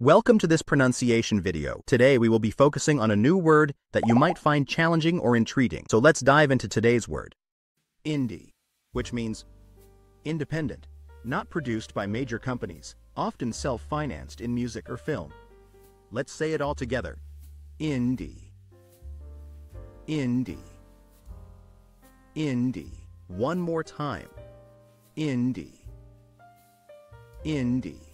Welcome to this pronunciation video. Today we will be focusing on a new word that you might find challenging or intriguing. So let's dive into today's word. Indie, which means independent, not produced by major companies, often self-financed in music or film. Let's say it all together. Indie. Indie. Indie. One more time. Indie. Indie.